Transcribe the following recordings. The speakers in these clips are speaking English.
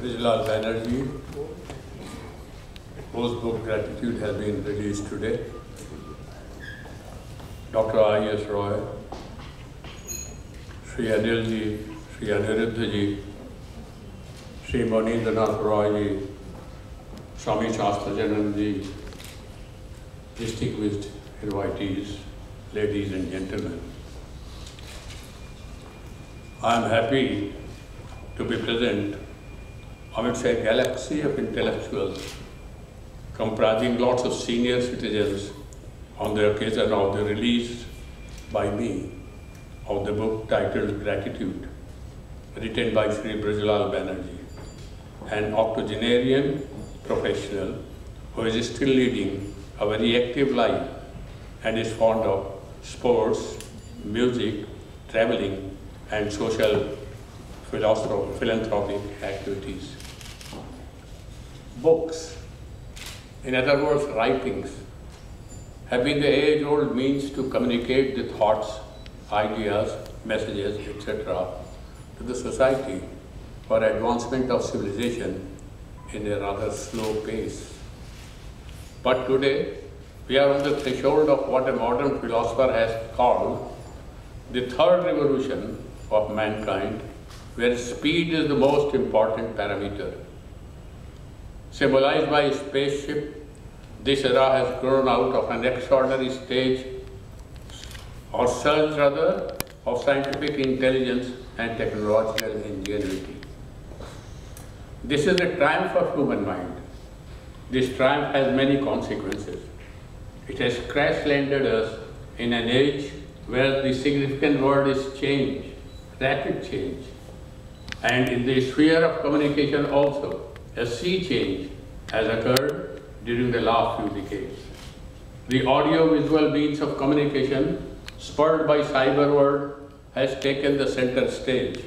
Brijlal Banerjee, whose book Gratitude has been released today. Dr. I.S. Roy, Sri Anilji, Sri Aniruddhaji, Sri Monindranath Roy ji, Swami Shastrajananji, distinguished invitees, ladies and gentlemen. I am happy to be present amidst a galaxy of intellectuals comprising lots of senior citizens on the occasion of the release by me of the book titled Gratitude, written by Sri Brijlal Banerjee, an octogenarian professional who is still leading a very active life and is fond of sports, music, traveling, and social philanthropic activities. Books, in other words, writings, have been the age-old means to communicate the thoughts, ideas, messages, etc. to the society for advancement of civilization in a rather slow pace. But today, we are on the threshold of what a modern philosopher has called the third revolution of mankind, where speed is the most important parameter. Symbolized by a spaceship, this era has grown out of an extraordinary stage or surge rather of scientific intelligence and technological ingenuity. This is a triumph of human mind. This triumph has many consequences. It has crash-landed us in an age where the significant word is change, rapid change. And in the sphere of communication also, a sea change has occurred during the last few decades. The audio-visual means of communication, spurred by cyber world, has taken the center stage,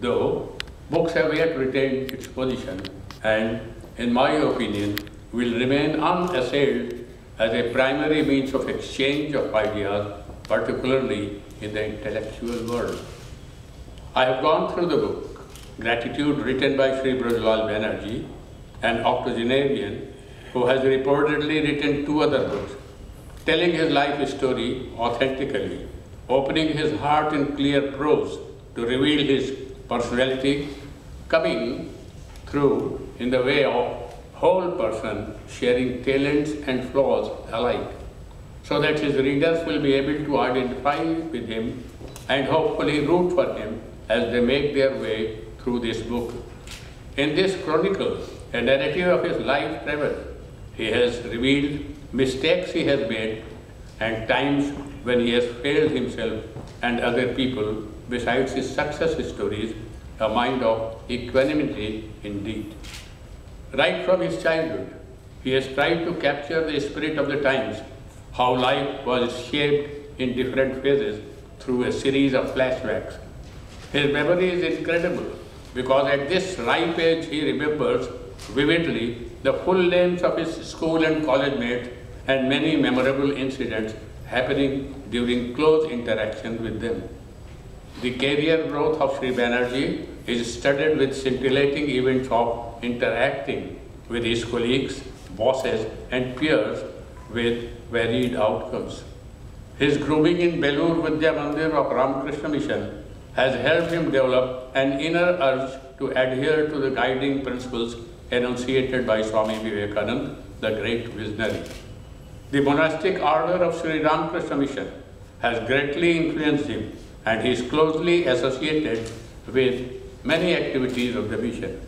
though books have yet retained its position and, in my opinion, will remain unassailed as a primary means of exchange of ideas, particularly in the intellectual world. I have gone through the book, Gratitude, written by Sri Brijlal Banerjee, an octogenarian who has reportedly written two other books, telling his life story authentically, opening his heart in clear prose to reveal his personality, coming through in the way of whole person sharing talents and flaws alike so that his readers will be able to identify with him and hopefully root for him as they make their way through this book. In this chronicle, a narrative of his life travel, he has revealed mistakes he has made and times when he has failed himself and other people besides his success stories, a mind of equanimity indeed. Right from his childhood, he has tried to capture the spirit of the times, how life was shaped in different phases through a series of flashbacks. His memory is incredible because at this ripe age he remembers vividly the full names of his school and college mates and many memorable incidents happening during close interaction with them. The career growth of Sri Banerjee is studded with scintillating events of interacting with his colleagues, bosses, and peers with varied outcomes. His grooming in Belur Vidya Mandir of Ramakrishna Mission has helped him develop an inner urge to adhere to the guiding principles enunciated by Swami Vivekananda, the great visionary. The monastic order of Sri Ramakrishna Mission has greatly influenced him and he is closely associated with many activities of the mission.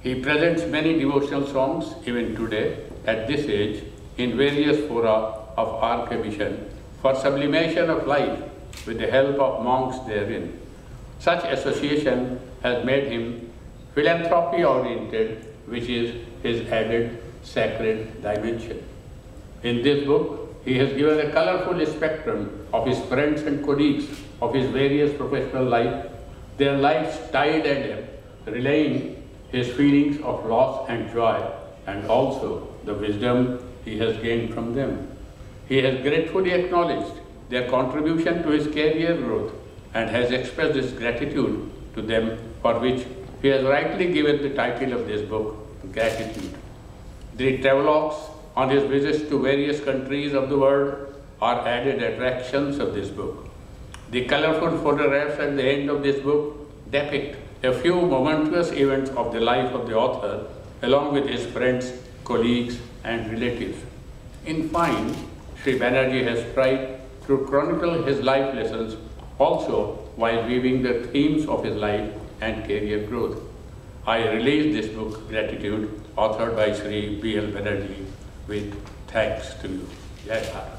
He presents many devotional songs even today at this age in various fora of RK Mission for sublimation of life with the help of monks therein. Such association has made him philanthropy oriented, which is his added sacred dimension. In this book, he has given a colorful spectrum of his friends and colleagues of his various professional life their lives tied at him, relaying his feelings of loss and joy, and also the wisdom he has gained from them. He has gratefully acknowledged their contribution to his career growth and has expressed his gratitude to them for which He has rightly given the title of this book, Gratitude. The travelogues on his visits to various countries of the world are added attractions of this book. The colorful photographs at the end of this book depict a few momentous events of the life of the author along with his friends, colleagues and relatives. In fine, Sri Banerjee has tried to chronicle his life lessons also while weaving the themes of his life and career growth. I release this book, Gratitude, authored by Sri B.L. Banerjee, with thanks to you. Jai Bharat.